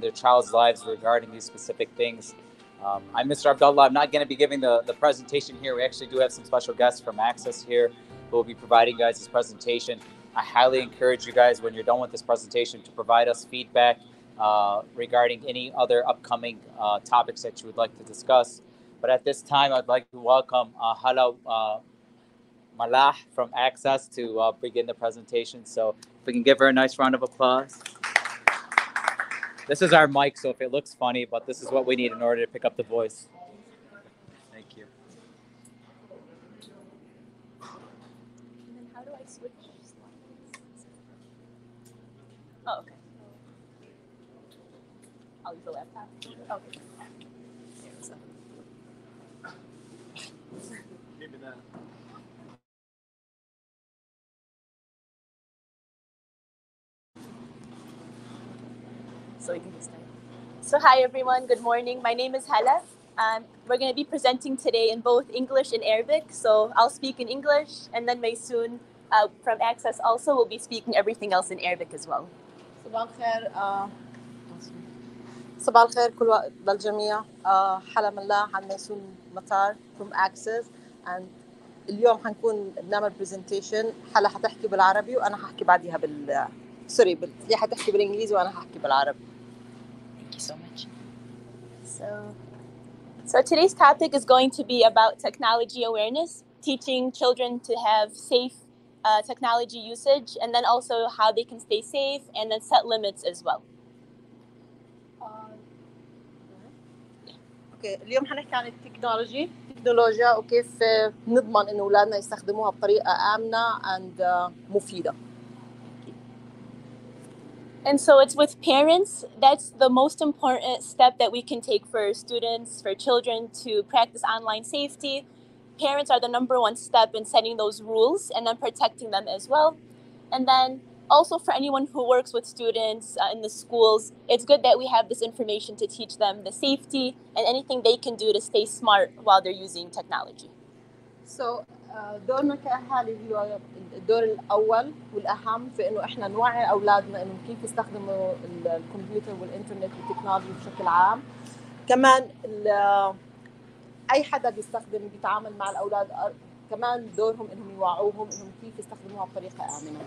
their child's lives regarding these specific things. Um, I'm Mr. Abdullah. I'm not going to be giving the, the presentation here. We actually do have some special guests from Access here who will be providing you guys this presentation. I highly encourage you guys, when you're done with this presentation, to provide us feedback uh, regarding any other upcoming uh, topics that you would like to discuss. But at this time, I'd like to welcome uh, Hala uh, Mallah from Access to uh, begin the presentation. So if we can give her a nice round of applause. This is our mic, so if it looks funny, but this is what we need in order to pick up the voice. Thank you. And then how do I switch slides? Oh, okay. I'll use the laptop. Okay. So we can just start. So hi everyone, good morning. My name is Hala. Um, we're going to be presenting today in both English and Arabic. So I'll speak in English, and then Maysoon uh, from Access also will be speaking everything else in Arabic as well. صباح الخير آه، صباح الخير كل وقت للجميع آه، حلا من الله عن ميسون مطار from Access and اليوم حنكون بنعمل برزنتيشن حلا حتحكي بالعربي وانا ححكي بعديها بال سوري بال... هي حتحكي بالانجليزي وانا ححكي بالعربي Thank you so much. So, so today's topic is going to be about technology awareness, teaching children to have safe uh, technology usage, and then also how they can stay safe and then set limits as well. اوكي اليوم حنحكي عن التكنولوجي التكنولوجيا وكيف آه، نضمن انه اولادنا يستخدموها بطريقه امنه and آه، مفيده and so it's with parents, that's the most important step that we can take for students, for children to practice online safety. Parents are the number one step in setting those rules and then protecting them as well. And then also for anyone who works with students uh, in the schools, it's good that we have this information to teach them the safety and anything they can do to stay smart while they're using technology. سو دورنا كأهالي هو الدور الأول والأهم في إنه إحنا نوعي أولادنا إنه كيف يستخدموا ال- الكمبيوتر والإنترنت والتكنولوجي بشكل عام. كمان أي حدا بيستخدم بيتعامل مع الأولاد كمان دورهم إنهم يوعوهم إنهم كيف يستخدموها بطريقة آمنة.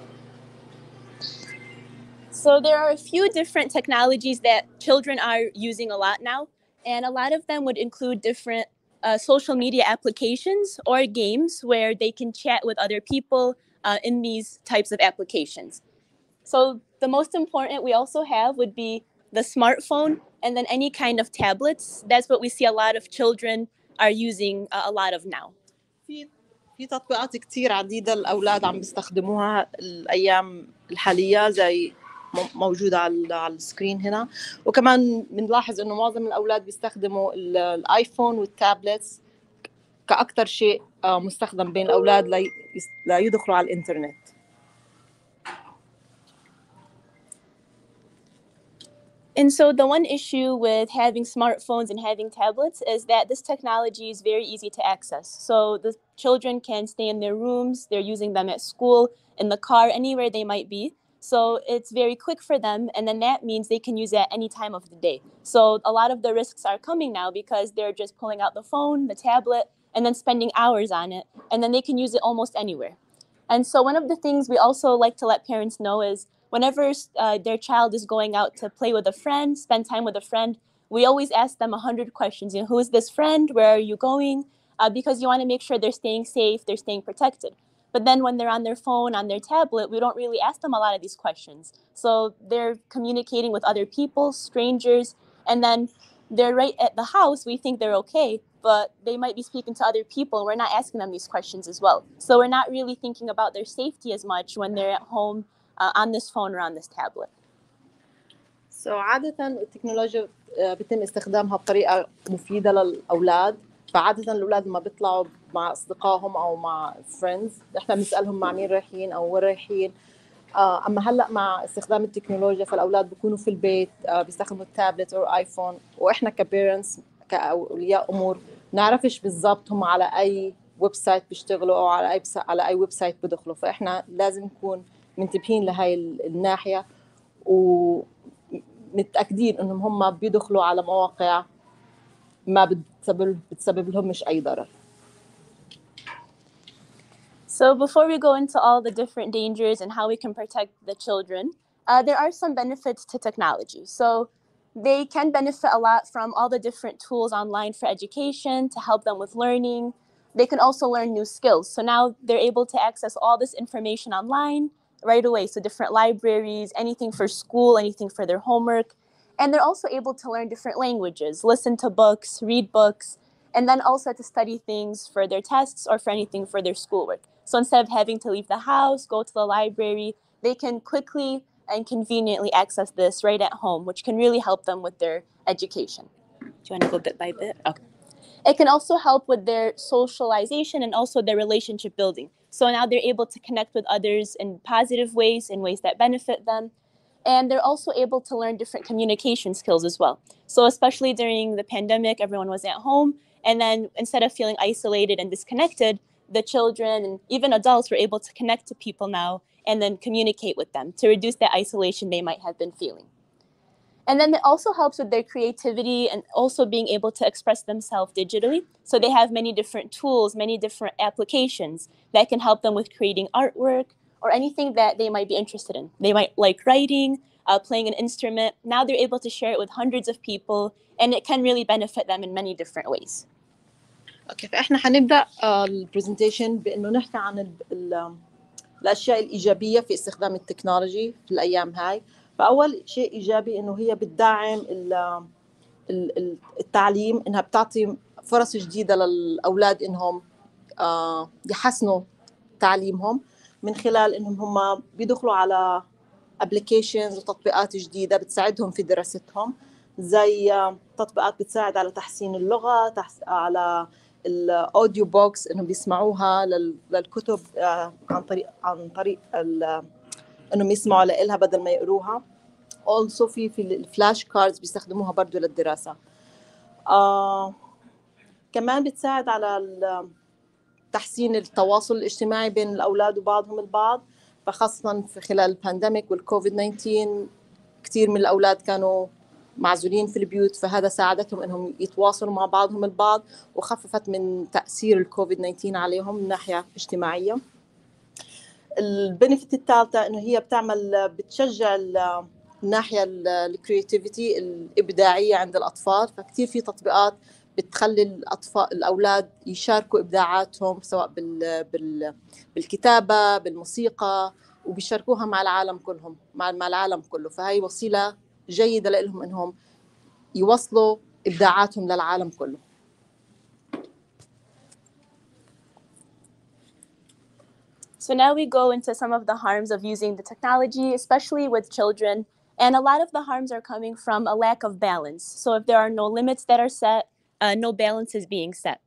So there are a few different technologies that children are using a lot now, and a lot of them would include different uh, social media applications or games where they can chat with other people uh, in these types of applications. So the most important we also have would be the smartphone and then any kind of tablets. That's what we see a lot of children are using uh, a lot of now. في في تطبيقات كتير عديدة الأولاد عم بيستخدموها الأيام الحالية زي م- موجودة على على السكرين هنا وكمان بنلاحظ إنه معظم الأولاد بيستخدموا ال- الآيفون والتابلتس كأكثر شيء آه، مستخدم بين الأولاد لي- ليدخلوا على الإنترنت And so the one issue with having smartphones and having tablets is that this technology is very easy to access. So the children can stay in their rooms, they're using them at school, in the car, anywhere they might be. So it's very quick for them, and then that means they can use it at any time of the day. So a lot of the risks are coming now because they're just pulling out the phone, the tablet, and then spending hours on it, and then they can use it almost anywhere. And so one of the things we also like to let parents know is whenever uh, their child is going out to play with a friend, spend time with a friend, we always ask them 100 questions. You know, who is this friend? Where are you going? Uh, because you want to make sure they're staying safe, they're staying protected. But then when they're on their phone, on their tablet, we don't really ask them a lot of these questions. So they're communicating with other people, strangers, and then they're right at the house. We think they're okay, but they might be speaking to other people. We're not asking them these questions as well. So we're not really thinking about their safety as much when they're at home uh, on this phone or on this tablet. سو عادة التكنولوجيا آه، بيتم استخدامها بطريقة مفيدة للأولاد فعادة الأولاد لما بيطلعوا مع أصدقائهم أو مع فريندز إحنا بنسألهم مع مين رايحين أو وين رايحين. آه، أما هلأ مع استخدام التكنولوجيا فالأولاد بيكونوا في البيت آه، بيستخدموا التابلت أو آيفون وإحنا كبيرنتس كأولياء أمور نعرفش بالضبط هم على أي ويب سايت بيشتغلوا أو على أي على أي ويب سايت بدخلوا فإحنا لازم نكون منتبهين لهاي ال- الناحية و متأكدين إنهم هم بيدخلوا على مواقع ما بتسبب بتسبب لهم مش اي ضرر So before we go into all the different dangers and how we can protect the children, uh, there are some benefits to technology. So they can benefit a lot from all the different tools online for education to help them with learning. They can also learn new skills. So now they're able to access all this information online right away. So different libraries, anything for school, anything for their homework. And they're also able to learn different languages, listen to books, read books, and then also to study things for their tests or for anything for their schoolwork. So instead of having to leave the house, go to the library, they can quickly and conveniently access this right at home, which can really help them with their education. Do you want to go bit by bit? Okay. It can also help with their socialization and also their relationship building. So now they're able to connect with others in positive ways, in ways that benefit them. And they're also able to learn different communication skills as well. So, especially during the pandemic, everyone was at home. And then instead of feeling isolated and disconnected, the children and even adults were able to connect to people now and then communicate with them to reduce that isolation they might have been feeling. And then it also helps with their creativity and also being able to express themselves digitally. So they have many different tools, many different applications that can help them with creating artwork or anything that they might be interested in. They might like writing, uh, playing an instrument. Now they're able to share it with hundreds of people, and it can really benefit them in many different ways. أوكي فاحنا حنبدا البرزنتيشن بانه نحكي عن ال ال الاشياء الايجابيه في استخدام التكنولوجي في الأيام هاي فاول شيء ايجابي انه هي بتدعم ال- ال- التعليم انها بتعطي فرص جديده انهم آه، يحسنوا تعليمهم من خلال إنهم هم بيدخلوا على ابلكيشنز وتطبيقات جديدة بتساعدهم في دراستهم زي آه، تطبيقات بتساعد على تحسين اللغة تحس على الاوديو بوكس إنهم بيسمعوها لل- للكتب آه، عن طريق عن طريق ال- إنهم يسمعوا لها بدل ما يقروها. Also في في الفلاش كاردز بيستخدموها برضه للدراسة. آه كمان بتساعد على تحسين التواصل الاجتماعي بين الأولاد وبعضهم البعض فخاصة في خلال البانديميك والكوفيد 19 كثير من الأولاد كانوا معزولين في البيوت فهذا ساعدتهم إنهم يتواصلوا مع بعضهم البعض وخففت من تأثير الكوفيد 19 عليهم من ناحية اجتماعية. البنفيت الثالثة إنه هي بتعمل بتشجع ال- الناحيه الكرياتيفيتي الإبداعية عند الأطفال فكتير في تطبيقات بتخلي الاطفال الاولاد يشاركوا ابداعاتهم سواء بال بال بالكتابه بالموسيقى وبيشاركوها مع العالم كلهم مع مع العالم كله فهي وسيله جيده لهم انهم يوصلوا ابداعاتهم للعالم كله So now we go into some of the harms of using the technology, especially with children. And a lot of the harms are coming from a lack of balance. So if there are no limits that are set, uh, no balance is being set.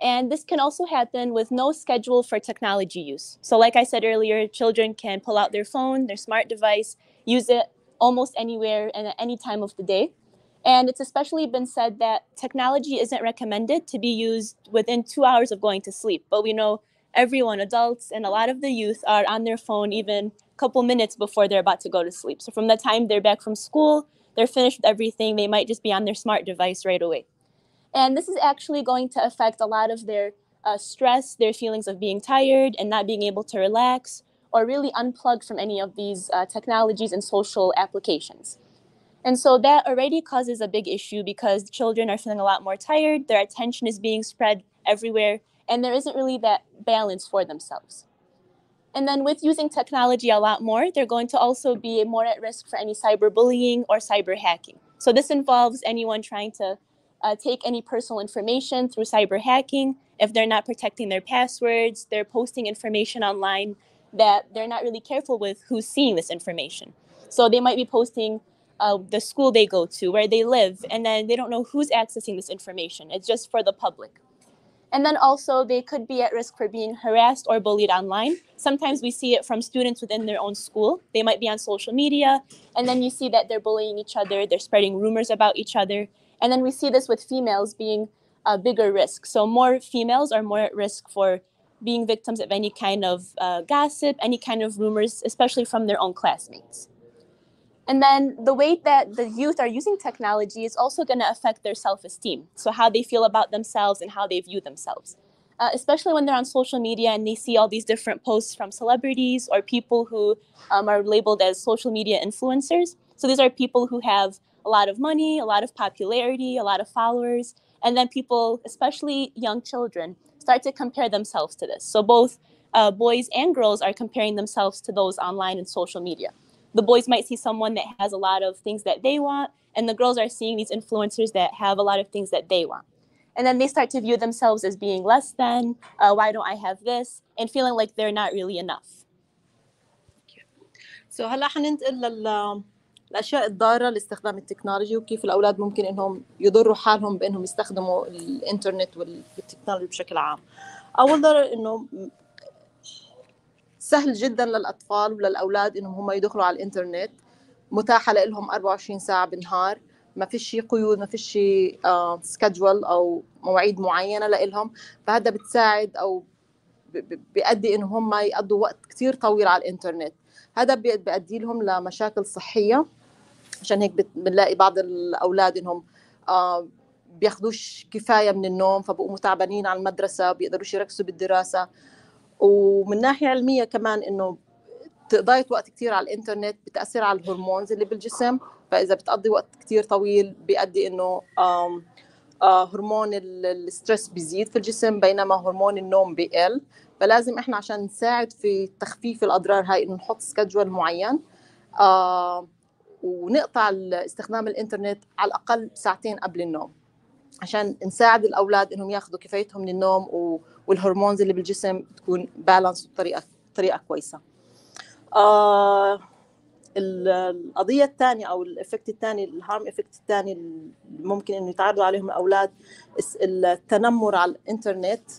And this can also happen with no schedule for technology use. So, like I said earlier, children can pull out their phone, their smart device, use it almost anywhere and at any time of the day. And it's especially been said that technology isn't recommended to be used within two hours of going to sleep. But we know everyone, adults and a lot of the youth, are on their phone even a couple minutes before they're about to go to sleep. So from the time they're back from school, they're finished with everything, they might just be on their smart device right away. And this is actually going to affect a lot of their uh, stress, their feelings of being tired and not being able to relax, or really unplug from any of these uh, technologies and social applications. And so that already causes a big issue because children are feeling a lot more tired, their attention is being spread everywhere, and there isn't really that balance for themselves. And then with using technology a lot more, they're going to also be more at risk for any cyberbullying or cyber hacking. So this involves anyone trying to uh, take any personal information through cyber hacking. If they're not protecting their passwords, they're posting information online that they're not really careful with who's seeing this information. So they might be posting uh, the school they go to, where they live, and then they don't know who's accessing this information. It's just for the public. And then also, they could be at risk for being harassed or bullied online. Sometimes we see it from students within their own school. They might be on social media, and then you see that they're bullying each other, they're spreading rumors about each other. And then we see this with females being a bigger risk. So, more females are more at risk for being victims of any kind of uh, gossip, any kind of rumors, especially from their own classmates. And then the way that the youth are using technology is also going to affect their self esteem. So, how they feel about themselves and how they view themselves. Uh, especially when they're on social media and they see all these different posts from celebrities or people who um, are labeled as social media influencers. So, these are people who have a lot of money, a lot of popularity, a lot of followers. And then people, especially young children, start to compare themselves to this. So, both uh, boys and girls are comparing themselves to those online and social media the boys might see someone that has a lot of things that they want, and the girls are seeing these influencers that have a lot of things that they want. And then they start to view themselves as being less than, uh, why don't I have this, and feeling like they're not really enough. سو so هلا حننتقل لل الأشياء الضارة لاستخدام التكنولوجي وكيف الأولاد ممكن إنهم يضروا حالهم بإنهم يستخدموا الإنترنت والتكنولوجي بشكل عام. أول ضرر إنه سهل جدا للأطفال وللأولاد إنهم هم يدخلوا على الإنترنت متاحة لهم 24 ساعة بالنهار ما فيش قيود ما فيش شيء سكجول أو مواعيد معينة لهم فهذا بتساعد أو بيؤدي انهم هم يقضوا وقت كثير طويل على الإنترنت هذا بيؤدي لهم لمشاكل صحية عشان هيك بنلاقي بعض الأولاد إنهم آه بياخذوش كفاية من النوم فبقوا متعبانين على المدرسة بيقدروش يركزوا بالدراسة. ومن ناحية علمية كمان إنه تقضية وقت كثير على الإنترنت بتأثر على الهرمونز اللي بالجسم. فإذا بتقضي وقت كثير طويل بيؤدي إنه آه هرمون الستريس بيزيد في الجسم بينما هرمون النوم بيقل. فلازم إحنا عشان نساعد في تخفيف الأضرار هاي إنه نحط سكجول معين. آه ونقطع استخدام الإنترنت على الأقل ساعتين قبل النوم عشان نساعد الأولاد إنهم ياخذوا كفايتهم من النوم والهرمونز اللي بالجسم تكون بالانس بطريقه طريقه كويسة. آه القضية الثانية أو الافكت الثاني الهارم افكت الثاني ممكن إنه يتعرضوا عليهم الأولاد التنمر على الإنترنت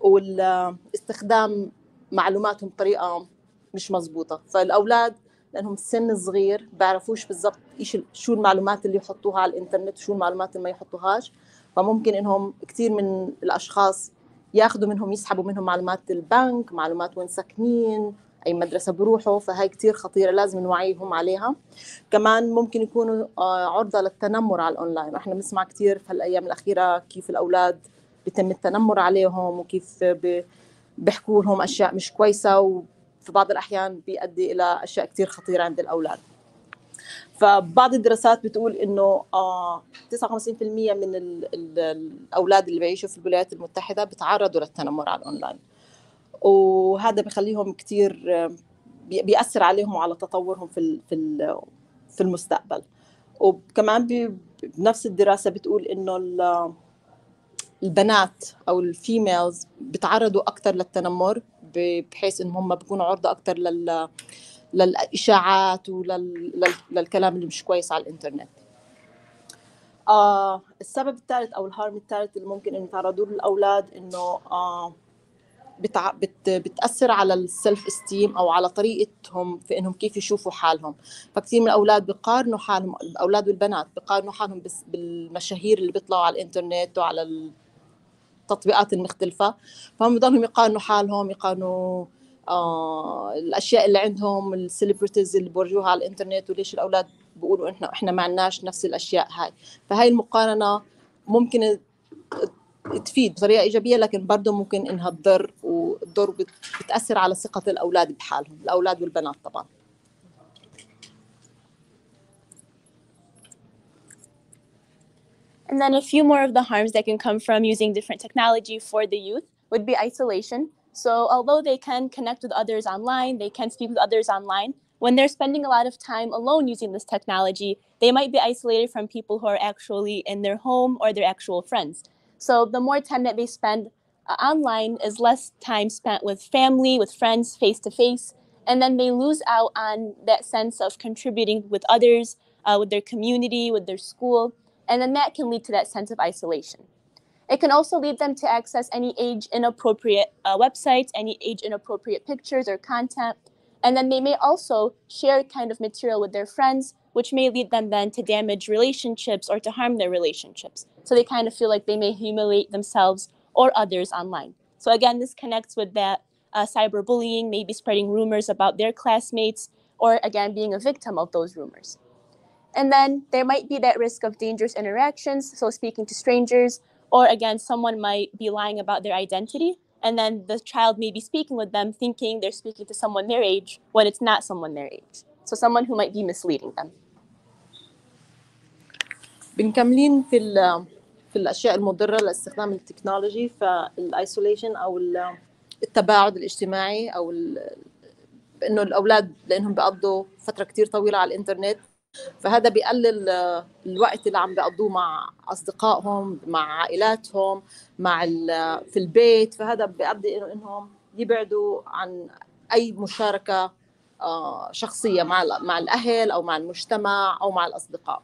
والاستخدام معلوماتهم بطريقة مش مزبوطه فالأولاد لأنهم سن صغير بيعرفوش بالضبط إيش شو المعلومات اللي يحطوها على الإنترنت وشو المعلومات اللي ما يحطوهاش. فممكن إنهم كثير من الأشخاص ياخذوا منهم يسحبوا منهم معلومات البنك معلومات وين ساكنين أي مدرسة بروحوا. فهي كثير خطيرة لازم نوعيهم عليها. كمان ممكن يكونوا عرضة للتنمر على الأونلاين. إحنا بنسمع كثير في الأيام الأخيرة كيف الأولاد بيتم التنمر عليهم وكيف بيحكوا لهم أشياء مش كويسة وفي بعض الأحيان بيؤدي إلى أشياء كثير خطيرة عند الأولاد. فبعض الدراسات بتقول إنه 59% من الأولاد اللي بيعيشوا في الولايات المتحدة بيتعرضوا للتنمر على الأونلاين. وهذا بخليهم كثير بيأثر عليهم وعلى تطورهم في في في المستقبل. وكمان بنفس الدراسة بتقول إنه البنات أو الفيميلز بيتعرضوا أكثر للتنمر بحيث إن هم بيكونوا عرضة أكثر لل للإشاعات وللكلام اللي مش كويس على الإنترنت. آه السبب الثالث أو الهارم الثالث اللي ممكن إنه يتعرضوا له الاولاد إنه آه بتع... بت... بتأثر على السلف استيم أو على طريقتهم في إنهم كيف يشوفوا حالهم. فكثير من الأولاد بيقارنوا حالهم الأولاد والبنات بيقارنوا حالهم بس بالمشاهير اللي بيطلعوا على الإنترنت وعلى التطبيقات المختلفة. فهم بضلهم يقارنوا حالهم يقارنوا آه الأشياء اللي عندهم السليبرتيز اللي بورجوها على الإنترنت وليش الأولاد بيقولوا إحنا إحنا ما عندناش نفس الأشياء هاي. فهاي المقارنة ممكن تفيد بطريقة إيجابية لكن برضه ممكن إنها تضر وتضر بتأثر على ثقة الأولاد بحالهم الأولاد والبنات طبعا. And then a few more of the harms that can come from using different technology for the youth would be isolation. So, although they can connect with others online, they can speak with others online, when they're spending a lot of time alone using this technology, they might be isolated from people who are actually in their home or their actual friends. So, the more time that they spend uh, online is less time spent with family, with friends, face to face, and then they lose out on that sense of contributing with others, uh, with their community, with their school, and then that can lead to that sense of isolation. It can also lead them to access any age inappropriate uh, websites, any age inappropriate pictures or content. And then they may also share kind of material with their friends, which may lead them then to damage relationships or to harm their relationships. So they kind of feel like they may humiliate themselves or others online. So again, this connects with that uh, cyberbullying, maybe spreading rumors about their classmates, or again being a victim of those rumors. And then there might be that risk of dangerous interactions, so speaking to strangers, or again, someone might be lying about their identity, and then the child may be speaking with them thinking they're speaking to someone their age when it's not someone their age. So someone who might be misleading them. بنكملين في ال- في الاشياء المضره لاستخدام التكنولوجي فالايسوليشن او ال- التباعد الاجتماعي او ال- انه الاولاد لانهم بيقضوا فتره كتير طويله على الانترنت فهذا بيقلل آه، الوقت اللي عم بيقضوه مع أصدقائهم مع عائلاتهم مع ال- في البيت. فهذا انه إنهم يبعدوا عن أي مشاركة آه، شخصية مع مع الأهل أو مع المجتمع أو مع الأصدقاء.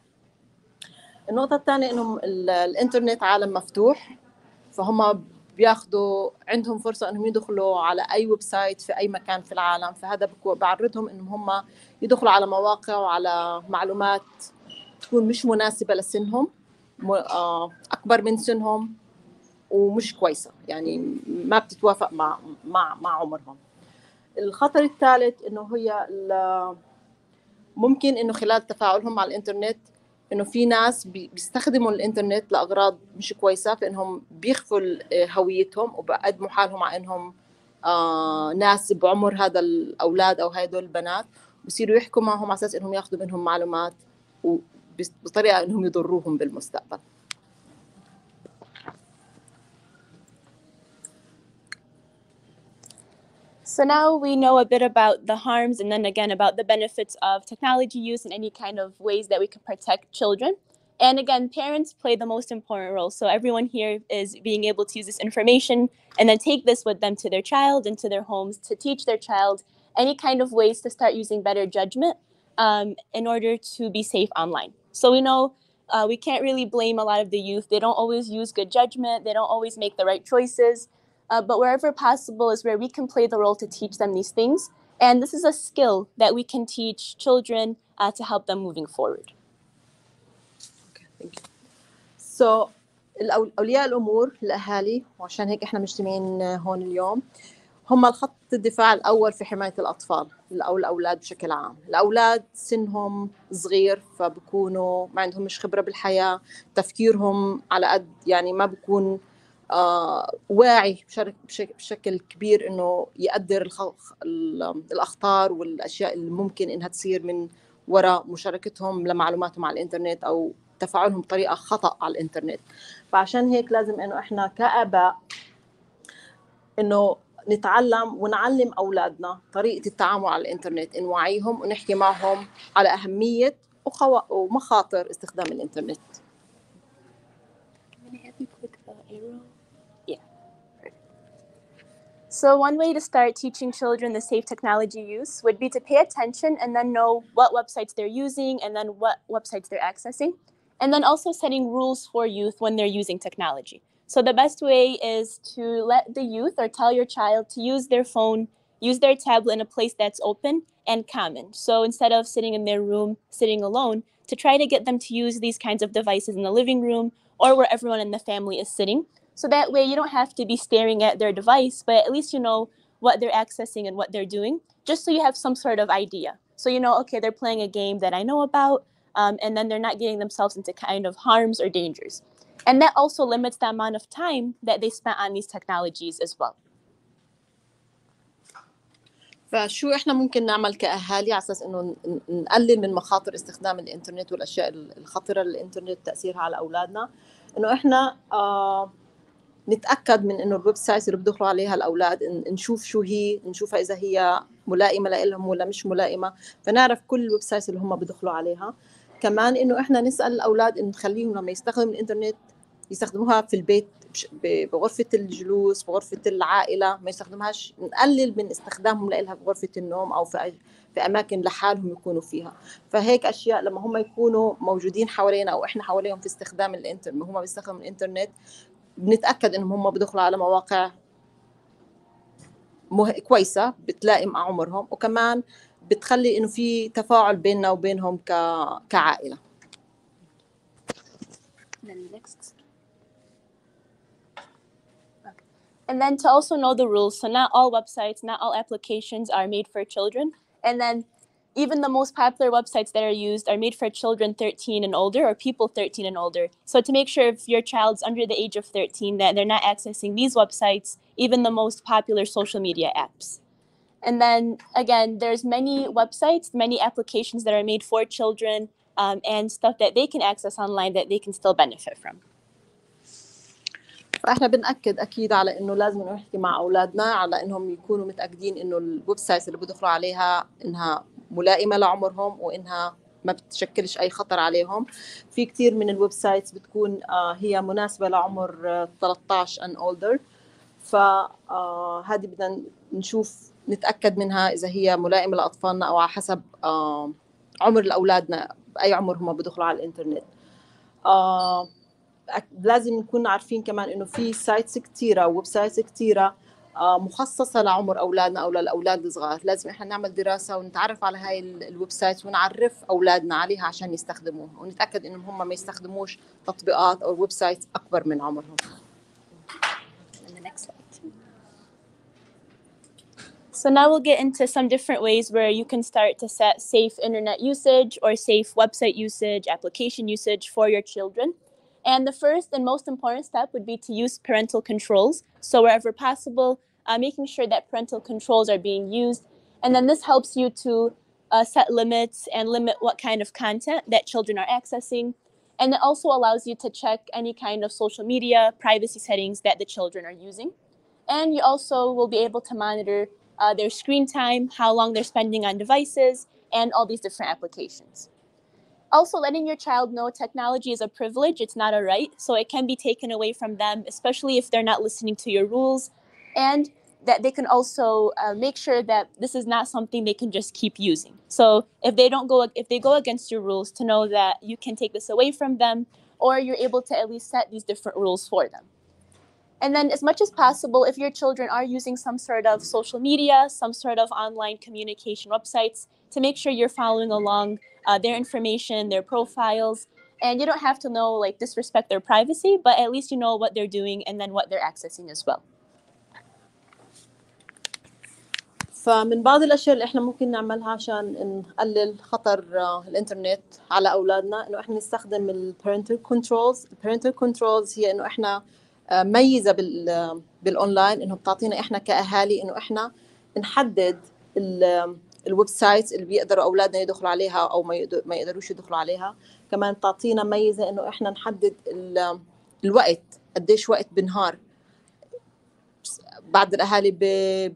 النقطة الثانية انهم ال- الإنترنت عالم مفتوح. فهم بياخذوا عندهم فرصة إنهم يدخلوا على أي ويب سايت في أي مكان في العالم. فهذا بعرضهم إنهم هم يدخلوا على مواقع وعلى معلومات تكون مش مناسبة لسنهم آه، أكبر من سنهم ومش كويسة. يعني ما بتتوافق مع مع مع عمرهم. الخطر الثالث إنه هي ممكن إنه خلال تفاعلهم مع الإنترنت إنه في ناس بي- بيستخدموا الإنترنت لأغراض مش كويسة فإنهم بيخفوا هويتهم وبقدموا حالهم على إنهم آه ناس بعمر هذا الأولاد أو هدول البنات. بصيروا يحكوا معهم على اساس انهم ياخذوا منهم معلومات وبس- بطريقه انهم يضروهم بالمستقبل So now we know a bit about the harms and then again about the benefits of technology use and any kind of ways that we can protect children. And again, parents play the most important role. So everyone here is being able to use this information and then take this with them to their child and to their homes to teach their child any kind of ways to start using better judgment um, in order to be safe online. So we know uh, we can't really blame a lot of the youth. They don't always use good judgment. They don't always make the right choices. Uh, but wherever possible is where we can play the role to teach them these things. And this is a skill that we can teach children uh, to help them moving forward. سو so, الأول- اولياء الامور الاهالي وعشان هيك احنا مجتمعين هون اليوم هم الخط الدفاع الأول في حماية الأطفال أو الأولاد بشكل عام. الأولاد سنهم صغير فبكونوا ما عندهمش خبرة بالحياة تفكيرهم على قد يعني ما بكون آه واعي بشكل كبير إنه يقدر الأخطار والأشياء اللي ممكن إنها تصير من وراء مشاركتهم لمعلوماتهم على الإنترنت أو تفاعلهم بطريقة خطأ على الإنترنت. فعشان هيك لازم إنه إحنا كآباء إنه نتعلم ونعلم اولادنا طريقه التعامل على الانترنت نوعيهم ونحكي معهم على وخوا- ومخاطر استخدام. Perfect. So one way to start teaching children the safe technology use would be to pay attention and then know what websites they're using and then what websites they're accessing. And then also setting rules for youth when they're using technology. So the best way is to let the youth or tell your child to use their phone, use their tablet in a place that's open and common. So instead of sitting in their room, sitting alone, to try to get them to use these kinds of devices in the living room or where everyone in the family is sitting. So that way you don't have to be staring at their device, but at least you know what they're accessing and what they're doing, just so you have some sort of idea. So you know, okay, they're playing a game that I know about, um, and then they're not getting themselves into kind of harms or dangers. And that also limits the amount of time that they spent on these technologies as well. فشو إحنا ممكن نعمل كأهالي على أساس إنه نقلل من مخاطر استخدام الإنترنت والأشياء الخطرة للانترنت تأثيرها على أولادنا؟ إنه إحنا آه نتأكد من إنه الويب سايتس اللي بدخلوا عليها الأولاد نشوف شو هي نشوفها إذا هي ملائمة لهم ولا مش ملائمة. فنعرف كل الويب سايتس اللي هم بدخلوا عليها. كمان إنه إحنا نسأل الأولاد انه نخليهم لما يستخدموا الإنترنت يستخدموها في البيت بغرفة الجلوس بغرفة العائلة ما يستخدمهاش نقلل من استخدامهم لها بغرفة النوم أو في في أماكن لحالهم يكونوا فيها. فهيك أشياء لما هم يكونوا موجودين حوالينا أو إحنا حواليهم في استخدام الإنترنت هم بيستخدموا الإنترنت بنتأكد إنهم هم بدخلوا على مواقع مه... كويسة بتلائم مع عمرهم وكمان بتخلي إنه في تفاعل بيننا وبينهم ك... كعائلة. And then to also know the rules. So not all websites, not all applications are made for children. And then even the most popular websites that are used are made for children 13 and older or people 13 and older. So to make sure if your child's under the age of 13 that they're not accessing these websites, even the most popular social media apps. And then again, there's many websites, many applications that are made for children um, and stuff that they can access online that they can still benefit from. فاحنا بنأكد أكيد على إنه لازم نحكي مع أولادنا على إنهم يكونوا متأكدين إنه الويب سايتس اللي بدخلوا عليها إنها ملائمة لعمرهم وإنها ما بتشكلش أي خطر عليهم. في كثير من الويب سايتس بتكون آه، هي مناسبة لعمر آه، 13 and older. فهذه بدنا نشوف نتأكد منها إذا هي ملائمة لأطفالنا أو على حسب آه، عمر الأولادنا بأي عمر هم بدخلوا على الإنترنت. آه، لازم نكون عارفين كمان إنه في سايتس كثيره ويب سايتس كثيره مخصصة لعمر أولادنا أو للأولاد الصغار لازم إحنا نعمل دراسة ونتعرف على هاي ال- الويب سايتس ونعرف أولادنا عليها عشان يستخدموها ونتأكد إنهم هم ما يستخدموش تطبيقات أو ويب سايتس أكبر من عمرهم. So now we'll get into some different ways where you can start to set safe internet usage or safe website usage, application usage for your children. And the first and most important step would be to use parental controls. So wherever possible, uh, making sure that parental controls are being used. And then this helps you to uh, set limits and limit what kind of content that children are accessing. And it also allows you to check any kind of social media privacy settings that the children are using. And you also will be able to monitor uh, their screen time, how long they're spending on devices, and all these different applications. Also, letting your child know technology is a privilege, it's not a right, so it can be taken away from them, especially if they're not listening to your rules, and that they can also uh, make sure that this is not something they can just keep using. So if they don't go, if they go against your rules, to know that you can take this away from them, or you're able to at least set these different rules for them. And then, as much as possible, if your children are using some sort of social media, some sort of online communication websites, to make sure you're following along uh, their information, their profiles. And you don't have to know, like, disrespect their privacy, but at least you know what they're doing and then what they're accessing as well. فمن بعض الاشياء اللي احنا ممكن نعملها عشان نقلل خطر آه، الانترنت على اولادنا انه احنا نستخدم البارنتال كنترولز البارنتال كنترولز هي انه احنا آه، ميزه بال آه، بالاونلاين انه بتعطينا احنا كاهالي انه احنا نحدد ال- الويب سايتس اللي بيقدروا أولادنا يدخلوا عليها أو ما ما يقدروش يدخلوا عليها. كمان بتعطينا ميزة إنه إحنا نحدد ال- الوقت قديش وقت بالنهار بعض الأهالي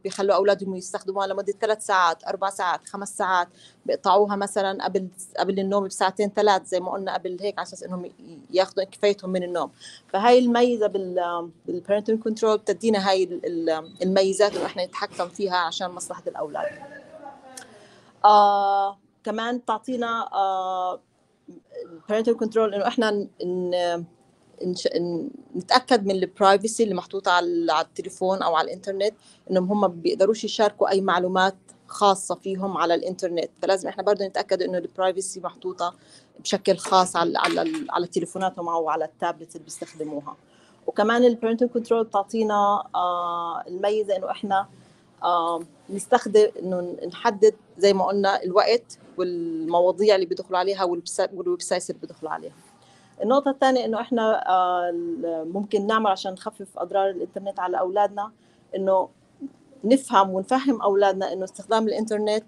بيخلوا أولادهم يستخدموها لمدة ثلاث ساعات أربع ساعات خمس ساعات. بيقطعوها مثلا قبل قبل النوم بساعتين ثلاث زي ما قلنا قبل هيك على أساس إنهم ياخذوا كفايتهم من النوم. فهي الميزة بال بالبارنتال كنترول بتدينا هاي ال- ال- الميزات انه إحنا نتحكم فيها عشان مصلحة الأولاد. آه كمان تعطينا آه البارنتال كنترول إنه إحنا ن- نتأكد من البرايفسي اللي محطوطه على على التليفون أو على الإنترنت إنهم هم بيقدروش يشاركوا أي معلومات خاصة فيهم على الإنترنت. فلازم إحنا برضه نتأكد إنه البرايفسي محطوطة بشكل خاص على على على تليفوناتهم أو على التابلت اللي بيستخدموها. وكمان البارنتال كنترول بتعطينا الميزة إنه إحنا نستخدم إنه نحدد زي ما قلنا الوقت والمواضيع اللي بيدخلوا عليها والويب- سايتس اللي بيدخلوا عليها. النقطة الثانية إنه إحنا آه، ممكن نعمل عشان نخفف أضرار الإنترنت على أولادنا إنه نفهم ونفهم أولادنا إنه استخدام الإنترنت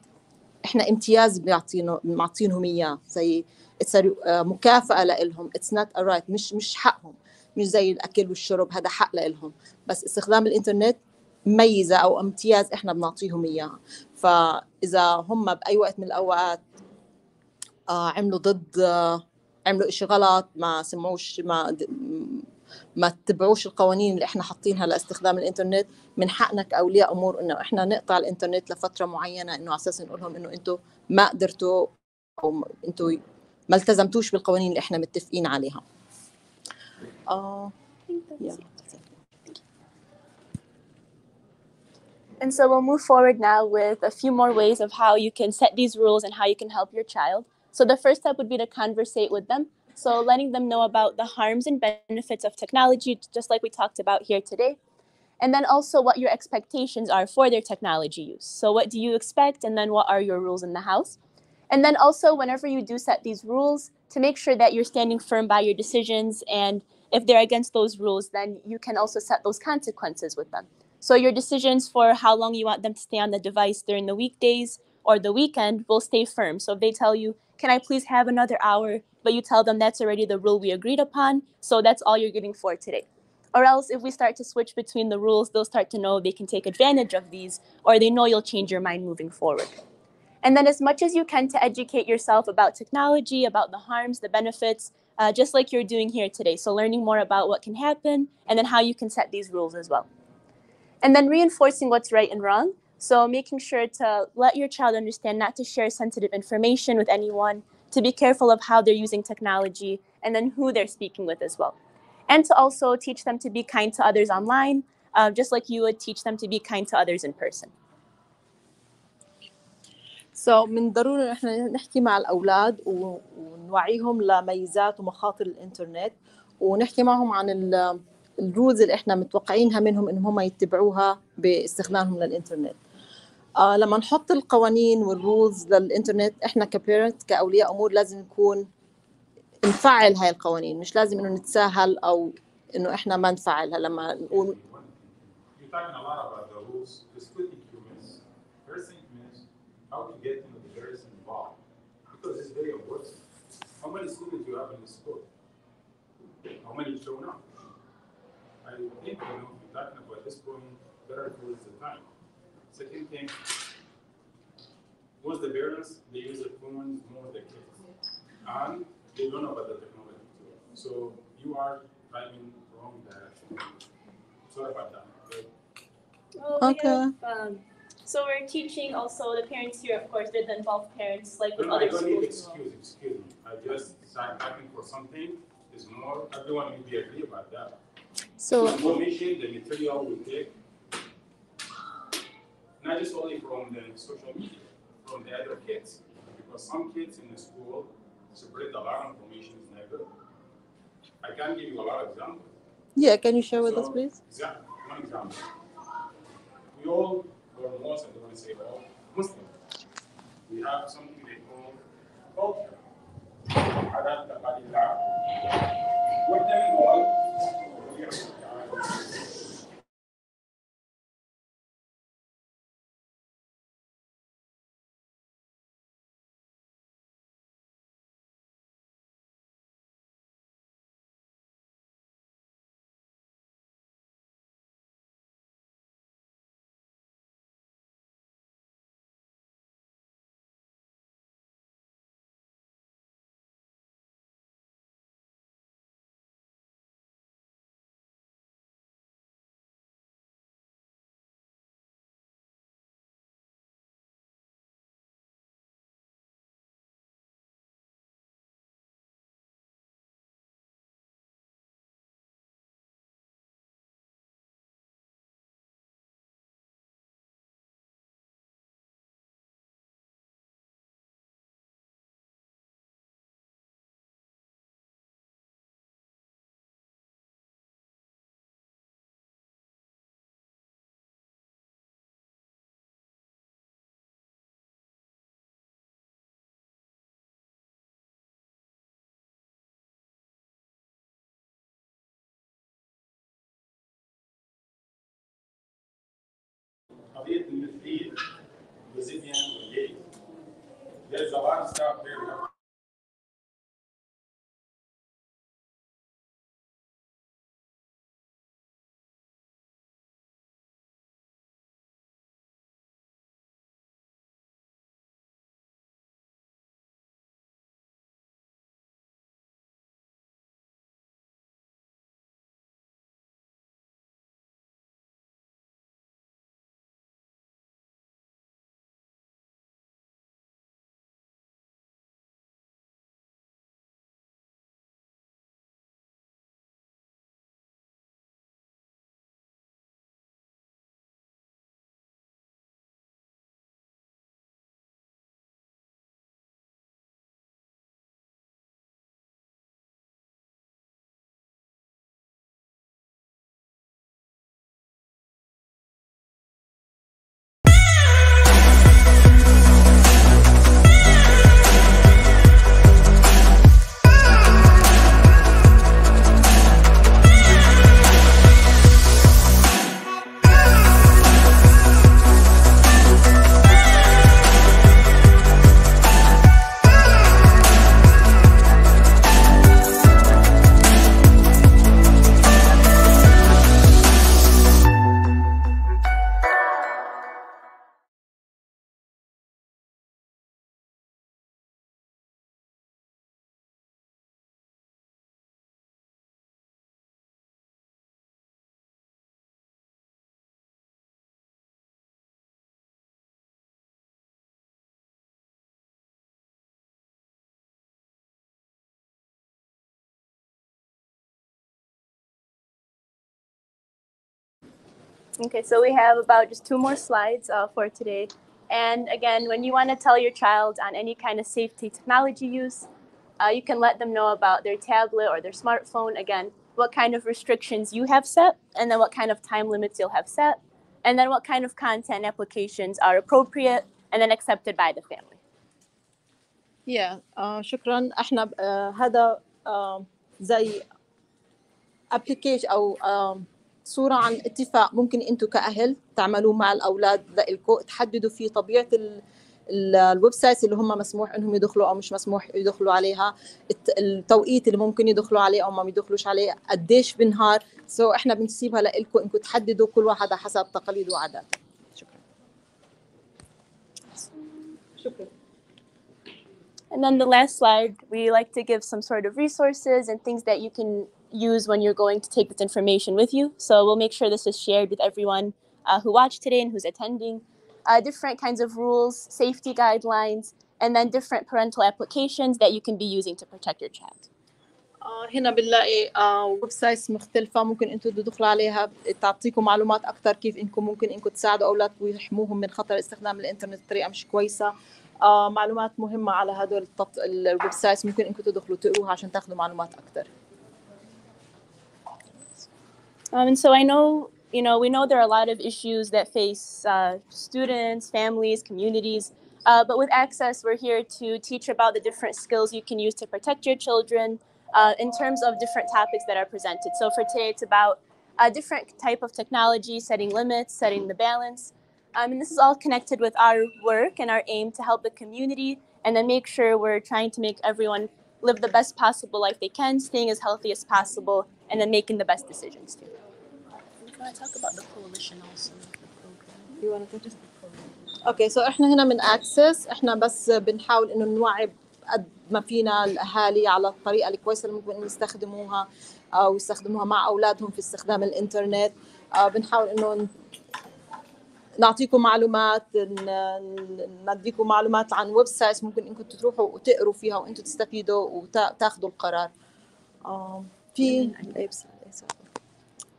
إحنا امتياز بيعطينه معطينهم إياه. زي آه، مكافأة لإلهم. it's not a right. مش مش حقهم. مش زي الأكل والشرب. هذا حق لإلهم. بس استخدام الإنترنت ميزة أو امتياز إحنا بنعطيهم إياها فإذا هم بأي وقت من الأوقات آه، عملوا ضد آه، عملوا إشي غلط ما سمعوش ما ما تتبعوش القوانين اللي إحنا حاطينها لاستخدام الإنترنت من حقنا كأولياء أمور إنه إحنا نقطع الإنترنت لفترة معينة إنه على أساس نقول لهم إنه أنتم ما قدرتوا أو أنتم ما التزمتوش بالقوانين اللي إحنا متفقين عليها. آه yeah. And so we'll move forward now with a few more ways of how you can set these rules and how you can help your child. So the first step would be to conversate with them. So letting them know about the harms and benefits of technology, just like we talked about here today. And then also what your expectations are for their technology use. So what do you expect? And then what are your rules in the house? And then also, whenever you do set these rules, to make sure that you're standing firm by your decisions. And if they're against those rules, then you can also set those consequences with them. So your decisions for how long you want them to stay on the device during the weekdays or the weekend will stay firm. So if they tell you, can I please have another hour? But you tell them that's already the rule we agreed upon. So that's all you're getting for today. Or else, if we start to switch between the rules, they'll start to know they can take advantage of these, or they know you'll change your mind moving forward. And then, as much as you can, to educate yourself about technology, about the harms, the benefits, uh, just like you're doing here today. So, learning more about what can happen and then how you can set these rules as well. And then, reinforcing what's right and wrong. So, making sure to let your child understand not to share sensitive information with anyone, to be careful of how they're using technology, and then who they're speaking with as well. And to also teach them to be kind to others online, uh, just like you would teach them to be kind to others in person. سو so, من ضروري نحن نحكي مع الاولاد و- ونوعيهم لميزات ومخاطر الانترنت ونحكي معهم عن ال- الرولز اللي إحنا متوقعينها منهم إنهم هم يتبعوها باستخدامهم للإنترنت. آه لما نحط القوانين والرولز للإنترنت إحنا كبيرنت كأولياء أمور لازم نكون نفعل هاي القوانين. مش لازم إنه نتساهل أو إنه إحنا ما نفعلها. لما نقول how you many students you have in school? How many up? I think you know if you're talking about this point, better towards the time. Second thing, most the parents they use the phones more than the kids, and they don't know about the technology. So you are driving wrong direction. Sorry about that. But Well, we Okay. have, um, so we're teaching also the parents here, of course, they're the involved parents, like with No, I other don't schools. as well. excuse, excuse me. I just start asking for something, It's more, everyone will be agree about that. So The information, the material we take, not just only from the social media, from the other kids. Because some kids in the school spread a lot of information is not good. I can give you a lot of examples. yeah can you share with us please Example, one example. We all, or most, I don't want to say all, Muslim. We have something they call culture. Adat Tabalila. We're telling قضية المثلية Brazilian والليل. There's a lot. Okay, so we have about just two more slides uh, for today. And again, when you want to tell your child on any kind of safety technology use, uh, you can let them know about their tablet or their smartphone. Again, what kind of restrictions you have set, and then what kind of time limits you'll have set, and then what kind of content applications are appropriate and then accepted by the family. يا آه شكرا احنا ب- آه هذا آه زي ابلكيشن او آه صورة عن اتفاق ممكن أنتم كأهل تعملوه مع الأولاد لإلكم تحددوا فيه طبيعة ال ال- الويب سايتس اللي هم مسموح إنهم يدخلوا أو مش مسموح يدخلوا عليها الت- التوقيت اللي ممكن يدخلوا عليه أو ما يدخلوش عليه قديش بالنهار سو إحنا بنسيبها لكم انكم تحددوا كل واحد حسب تقاليده وعاداته شكرا. شكرا. And then the last slide, we like to give some sort of resources and things that you can use when you're going to take this information with you. So we'll make sure this is shared with everyone uh, who watched today and who's attending. Uh, different kinds of rules, safety guidelines, and then different parental applications that you can be using to protect your child. آه، هنا بنلاقي آه، ويب سايتس مختلفة ممكن انتم تدخلوا عليها تعطيكم معلومات أكثر كيف انكم ممكن انكم تساعدوا أولادكم ويحموهم من خطر استخدام الإنترنت بطريقة مش كويسة آه، معلومات مهمة على هدول التط... الويب سايتس ممكن انكم تدخلوا تقروها عشان تاخذوا معلومات أكثر Um, and so I know, you know, we know there are a lot of issues that face uh, students, families, communities. Uh, but with Access, we're here to teach about the different skills you can use to protect your children uh, in terms of different topics that are presented. So for today, it's about a different type of technology, setting limits, setting the balance. Um, and this is all connected with our work and our aim to help the community and then make sure we're trying to make everyone live the best possible life they can, staying as healthy as possible, and then making the best decisions too. Can I talk about the coalition also? You wanna take this? أوكي سو إحنا هنا من اكسس إحنا بس بنحاول إنه نوعي قد ما فينا الأهالي على الطريقة الكويسة اللي ممكن يستخدموها أو يستخدموها مع أولادهم في استخدام الإنترنت آه، بنحاول إنه نعطيكم معلومات نديكم معلومات عن ويب سايتس ممكن إنكم تروحوا وتقروا فيها وإنتم تستفيدوا وتاخذوا القرار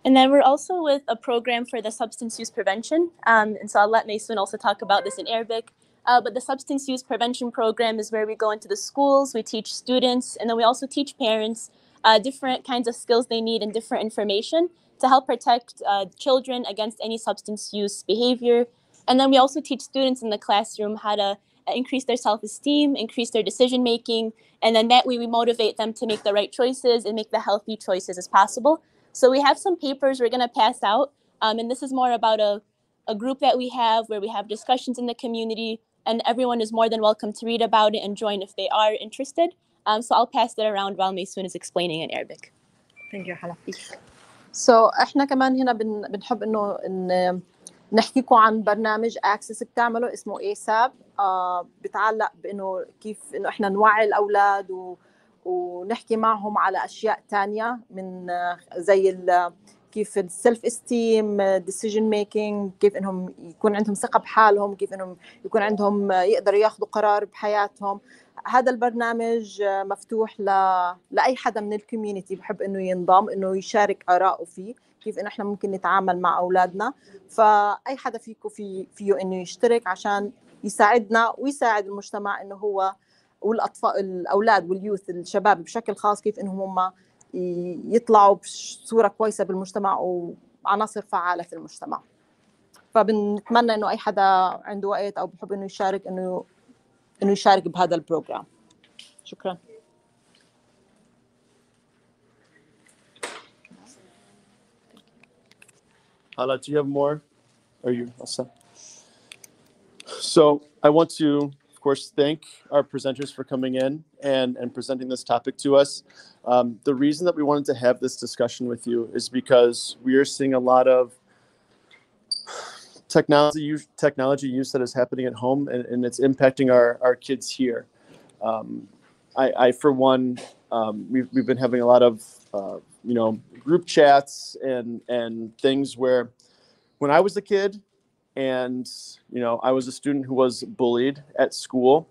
And then we're also with a program for the substance use prevention. Um, and so I'll let Maysoon also talk about this in Arabic. Uh, but the substance use prevention program is where we go into the schools, we teach students, and then we also teach parents uh, different kinds of skills they need and different information to help protect uh, children against any substance use behavior. And then we also teach students in the classroom how to increase their self esteem, increase their decision making, and then that way we motivate them to make the right choices and make the healthy choices as possible. So we have some papers we're going to pass out, um, and this is more about a, a group that we have where we have discussions in the community, and everyone is more than welcome to read about it and join if they are interested. Um, so I'll pass that around while Maysoon is explaining in Arabic. ثانك يو حلا سو احنا كمان هنا بن, بنحب انه إن نحكيكم عن برنامج اكسس بتعمله اسمه ايساب آه بتعلق بإنه كيف إنه إحنا نوعي الأولاد و ونحكي معهم على أشياء تانية من آه، زي ال- كيف السيلف استيم ديسيجن ميكينج كيف إنهم يكون عندهم ثقة بحالهم كيف إنهم يكون عندهم آه، يقدروا ياخذوا قرار بحياتهم. هذا البرنامج آه، مفتوح ل... لأي حدا من الكوميونتي بحب إنه ينضم إنه يشارك اراءه فيه كيف إنه إحنا ممكن نتعامل مع أولادنا. فأي حدا فيكم في فيه إنه يشترك عشان يساعدنا ويساعد المجتمع إنه هو والأطفال الأولاد واليوث الشباب بشكل خاص كيف إنهم هم يطلعوا بصورة كويسة بالمجتمع وعناصر فعالة في المجتمع. فبنتمنى إنه أي حدا عنده وقت أو بحب إنه يشارك إنه انه يشارك بهذا البروجرام شكرا Hala, do you have more? Are you all set? So I want to, of course, thank our presenters for coming in and, and presenting this topic to us. Um, the reason that we wanted to have this discussion with you is because we are seeing a lot of technology use, technology use that is happening at home and, and it's impacting our, our kids here. Um, I, I, for one, um, we've, we've been having a lot of, uh, you know, group chats and, and things where when I was a kid and, you know, I was a student who was bullied at school,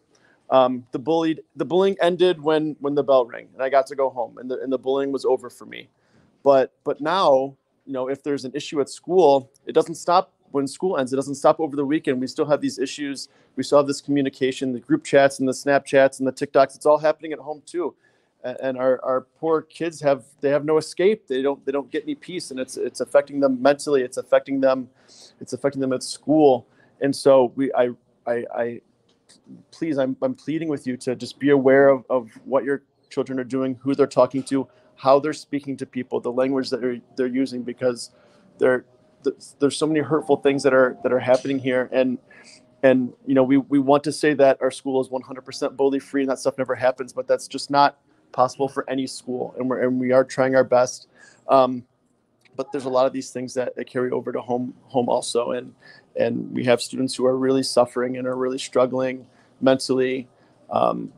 um, the bullied, the bullying ended when, when the bell rang and I got to go home and the, and the bullying was over for me. But, but now, you know, if there's an issue at school, it doesn't stop when school ends. It doesn't stop over the weekend. We still have these issues. We still have this communication, the group chats and the Snapchats and the TikToks. It's all happening at home too. And our, our poor kids have they have no escape. They don't they don't get any peace, and it's it's affecting them mentally. It's affecting them, it's affecting them at school. And so we I I, I please I'm I'm pleading with you to just be aware of, of what your children are doing, who they're talking to, how they're speaking to people, the language that they're they're using because there th- there's so many hurtful things that are that are happening here. And and you know we we want to say that our school is 100% bully free and that stuff never happens but that's just not possible for any school. And we're and we are trying our best. Um, but there's a lot of these things that, that carry over to home home also. And and we have students who are really suffering and are really struggling mentally. Um,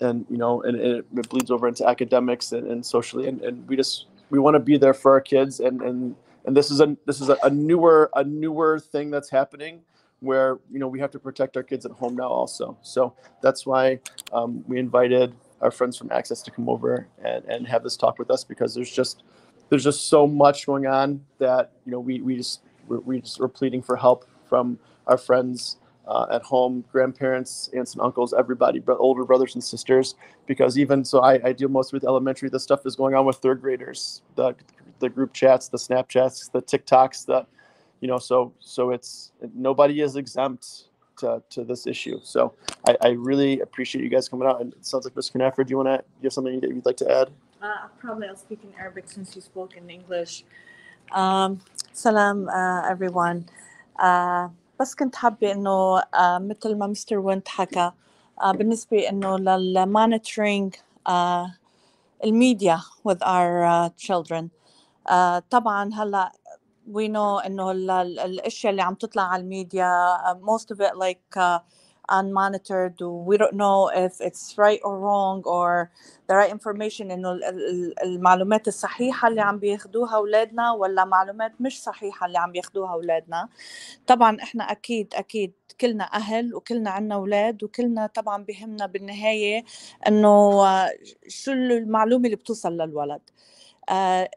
and you know and, and it, bleeds over into academics and, and socially. And, and we just we want to be there for our kids and and and this is a this is a, a newer a newer thing that's happening where you know we have to protect our kids at home now also. So that's why um, we invited our friends from access to come over and, and have this talk with us because there's just there's just so much going on that you know we, we just we're, we just we're pleading for help from our friends uh, at home, grandparents, aunts and uncles, everybody, but older brothers and sisters. Because even so, I, I deal most with elementary. The stuff is going on with third graders, the the group chats, the Snapchats, the TikToks, the you know. So so it's nobody is exempt to, to this issue. So I, I really appreciate you guys coming out. And it sounds like Ms. Knaffer, do you want to you have something that you'd like to add? Uh, probably I'll speak in Arabic since you spoke in English. Um, salam, uh, everyone. Uh, بس كنت حابة إنه uh, مثل ما مستر وينت حكى uh, بالنسبة إنه للمونيتورينج uh, الميديا with our children. طبعا هلأ we know إنه ال- ال- الأشياء اللي عم تطلع على الميديا most of it like unmonitored we don't know if it's right or wrong or the right information انه ال- ال- المعلومات الصحيحة اللي عم بياخدوها أولادنا ولا معلومات مش صحيحة اللي عم بياخدوها أولادنا. طبعا إحنا أكيد أكيد كلنا أهل وكلنا عنا أولاد وكلنا طبعا بهمنا بالنهاية إنه شو المعلومة اللي بتوصل للولد. آه،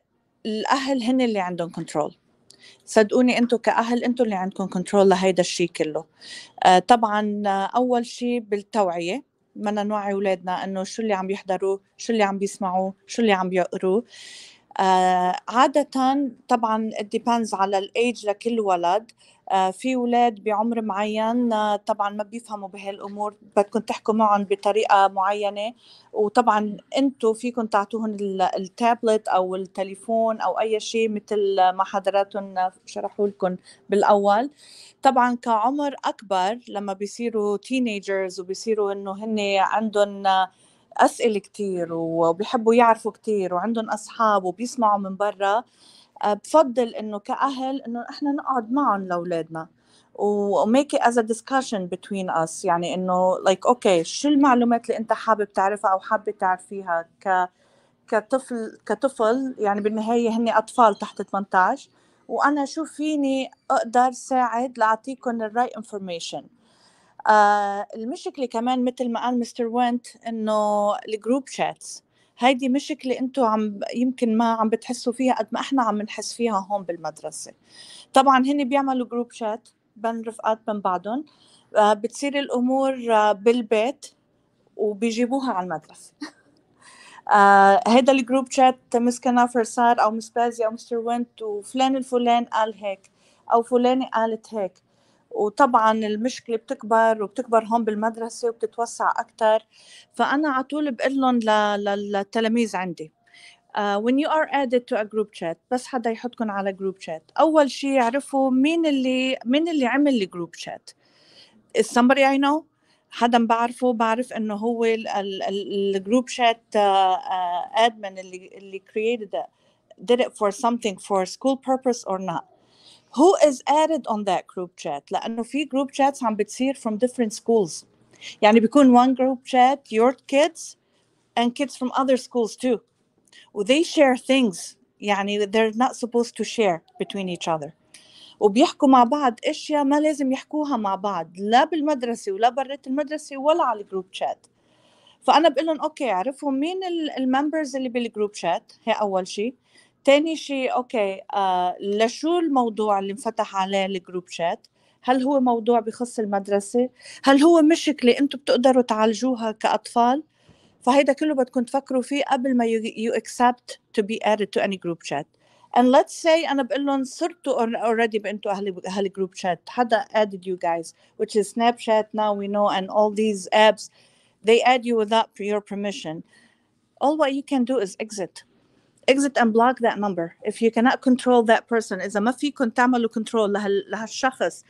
الأهل هن اللي عندهم كنترول صدقوني أنتم كأهل أنتم اللي عندكم كنترول لهيدا الشيء كله. آه، طبعا آه، أول شيء بالتوعية بدنا نوعي أولادنا إنه شو اللي عم يحضروا شو اللي عم بيسمعوا شو اللي عم بيقروا آه عادة طبعا depends على الايج لكل ولد. آه في ولاد بعمر معين آه طبعا ما بيفهموا بهالأمور بدكم تحكوا معهم بطريقة معينة. وطبعا أنتم فيكم تعطوهم ال- التابلت أو التليفون أو أي شيء مثل ما حضراتهم شرحوا لكم بالأول. طبعا كعمر أكبر لما بيصيروا تينيجرز وبيصيروا إنه هن عندهم أسئلة كتير وبيحبوا يعرفوا كتير وعندهم أصحاب وبيسمعوا من برا آه، بفضل إنه كأهل إنه إحنا نقعد معهم لأولادنا. وميك it as a discussion between us يعني إنه like okay شو المعلومات اللي أنت حابب تعرفها أو حابة تعرفيها ك كطفل كطفل؟ يعني بالنهاية هن أطفال تحت 18 وأنا شو فيني أقدر ساعد لأعطيكم الراي right information. آه المشكلة كمان مثل ما قال مستر وينت إنه الجروب شاتس هيدي مشكلة أنتم عم يمكن ما عم بتحسوا فيها قد ما إحنا عم نحس فيها هون بالمدرسة. طبعا هن بيعملوا جروب شات بين رفقات من بعضهم آه بتصير الأمور آه بالبيت وبيجيبوها على المدرسة. آه هيدا الجروب شات مس كنافر صار أو مس بازي أو مستر وينت وفلان الفلان قال هيك أو فلانة قالت هيك. وطبعا المشكلة بتكبر وبتكبر هون بالمدرسة وبتتوسع أكتر. فأنا على طول بقول لهم للتلاميذ عندي uh, when you are added to a group chat بس حدا يحطكم على group chat. أول شيء يعرفوا مين اللي مين اللي عمل لي group chat. Is somebody I know حدا بعرفه بعرف إنه هو الجروب شات admin اللي اللي created it. Did it for something for school purpose or not. who is added on that group chat لانه في group chats عم بتصير from different schools يعني بيكون one group chat your kids and kids from other schools too they share things يعني they're not supposed to share between each other وبيحكوا مع بعض اشياء ما لازم يحكوها مع بعض لا بالمدرسه ولا برات المدرسه ولا على الجروب شات فانا بقول لهم اوكي عرفوا مين الممبرز اللي بالجروب شات هي اول شيء تاني شيء أوكي آه لشو الموضوع اللي انفتح عليه الجروب شات؟ هل هو موضوع بخص المدرسة؟ هل هو مشكلة أنتم بتقدروا تعالجوها كأطفال؟ فهيدا كله بدكم تفكروا فيه قبل ما you accept to be added to any group chat. And let's say أنا بقول لهم صرتوا already بأنتوا أهل أهل جروب شات حدا added you guys which is Snapchat now we know and all these apps. They add you without your permission. All what you can do is exit. Exit and block that number. If you cannot control that person إذا ما فيكم تعملوا control لهال, لهالشخص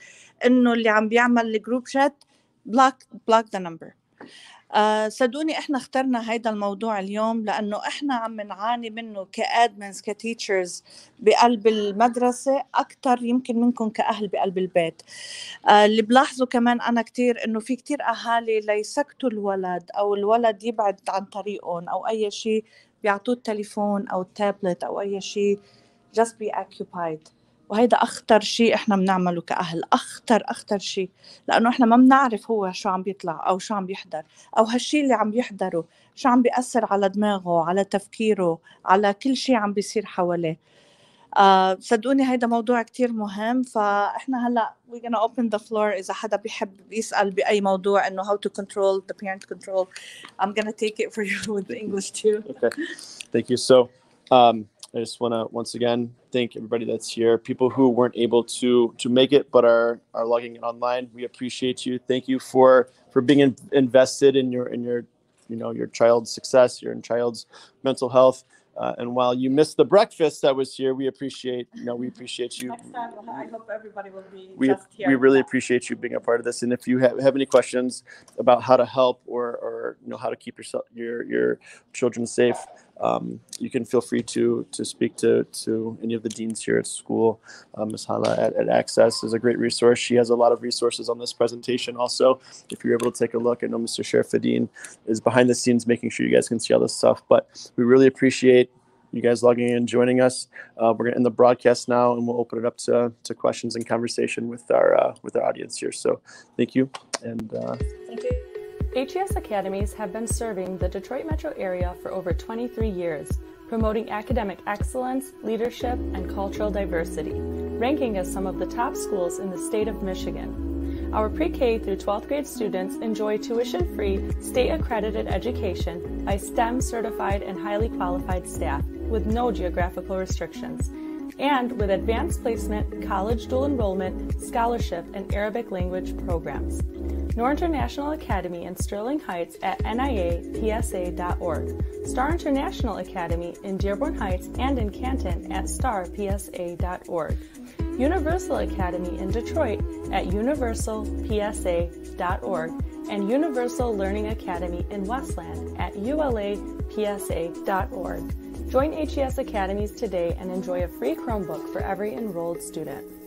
إنه اللي عم بيعمل الجروب شات block block the number. آه صدقوني إحنا اخترنا هيدا الموضوع اليوم لأنه إحنا عم نعاني منه كادمنز كتيتشرز بقلب المدرسة أكثر يمكن منكم كأهل بقلب البيت. آه اللي بلاحظه كمان أنا كثير إنه في كثير أهالي ليسكتوا الولد أو الولد يبعد عن طريقهم أو أي شيء بيعطوه التليفون أو التابلت أو أي شيء just be occupied. وهيدا أخطر شيء إحنا بنعمله كأهل أخطر أخطر شيء. لأنه إحنا ما بنعرف هو شو عم بيطلع أو شو عم بيحضر أو هالشيء اللي عم يحضره شو عم بيأثر على دماغه على تفكيره على كل شيء عم بيصير حواليه. صدقوني هيدا موضوع كتير مهم فاحنا هلا we're gonna open the floor اذا حدا بيحب يسال باي موضوع انه how to control the parent control I'm gonna take it for you with the English too Okay, thank you. So, um, I just want to once again thank everybody that's here. People who weren't able to to make it but are are logging in online. We appreciate you. Thank you for for being in, invested in your in your you know your child's success, your child's mental health. Uh, and while you missed the breakfast that was here, we appreciate you know we appreciate you. next time I hope everybody will be We just here we really appreciate you being a part of this. And if you have, have any questions about how to help or or you know how to keep yourself your your children safe, um, you can feel free to to speak to to any of the deans here at school. Um, Ms. Hala at, at Access is a great resource. She has a lot of resources on this presentation. Also, if you're able to take a look, I know Mr. Sharifadin is behind the scenes making sure you guys can see all this stuff. But we really appreciate you guys logging in joining us. Uh, we're gonna end the broadcast now, and we'll open it up to, to questions and conversation with our uh, with our audience here. So, thank you, and uh, Thank you. HES academies have been serving the Detroit metro area for over 23 years, promoting academic excellence, leadership, and cultural diversity, ranking as some of the top schools in the state of Michigan. Our pre K through 12th grade students enjoy tuition free, state accredited education by STEM certified and highly qualified staff with no geographical restrictions and with advanced placement, college dual enrollment, scholarship, and Arabic language programs. Noor International Academy in Sterling Heights at niapsa.org, Star International Academy in Dearborn Heights and in Canton at starpsa.org, Universal Academy in Detroit at universalpsa.org, and Universal Learning Academy in Westland at ulapsa.org. Join HES Academies today and enjoy a free Chromebook for every enrolled student.